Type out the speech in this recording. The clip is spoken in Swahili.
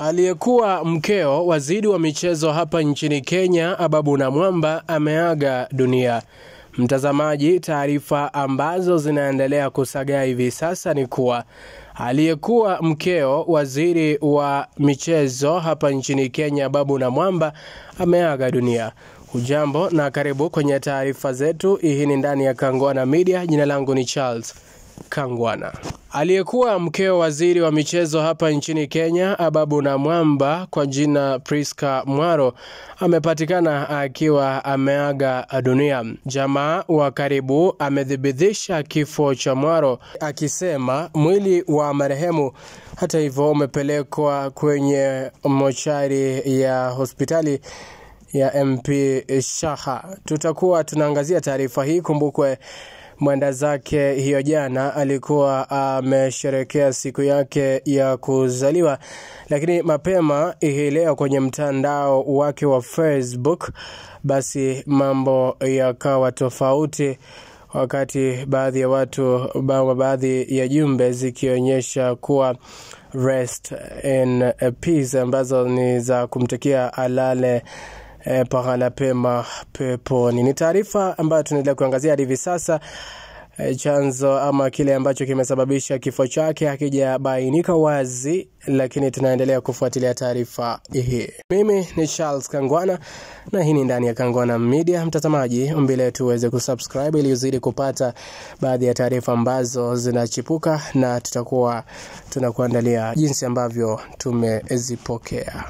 Aliyekuwa mkeo waziri wa michezo hapa nchini Kenya, Ababu Namwamba ameaga dunia. Mtazamaji, taarifa ambazo zinaendelea kusagaa hivi sasa ni kuwa aliyekuwa mkeo waziri wa michezo hapa nchini Kenya, Ababu Namwamba ameaga dunia. Hujambo na karibu kwenye taarifa zetu. Hii ni ndani ya Kangwana Media. Jina langu ni Charles Kangwana. Aliyekuwa mkeo waziri wa michezo hapa nchini Kenya, Ababu na Mwamba, kwa jina Priska Mwaro amepatikana akiwa ameaga dunia. Jamaa wa karibu amethibitisha kifo cha Mwaro akisema mwili wa marehemu hata hivyo umepelekwa kwenye mochari ya hospitali ya MP Shaha. Tutakuwa tunaangazia taarifa hii. Kumbukwe mwenda zake hiyo jana alikuwa amesherekea siku yake ya kuzaliwa, lakini mapema hii leo kwenye mtandao wake wa Facebook, basi mambo yakawa tofauti wakati baadhi ya watu baadhi ya jumbe zikionyesha kuwa rest in peace ambazo ni za kumtakia alale E, pahala pema peponi. Ni taarifa ambayo tunaendelea kuangazia hadi hivi sasa. E, chanzo ama kile ambacho kimesababisha kifo chake hakijabainika wazi, lakini tunaendelea kufuatilia taarifa hii. Mimi ni Charles Kangwana na hii ni ndani ya Kangwana Media. Mtazamaji, ombi letu uweze kusubscribe ili uzidi kupata baadhi ya taarifa ambazo zinachipuka, na tutakuwa tunakuandalia jinsi ambavyo tumezipokea.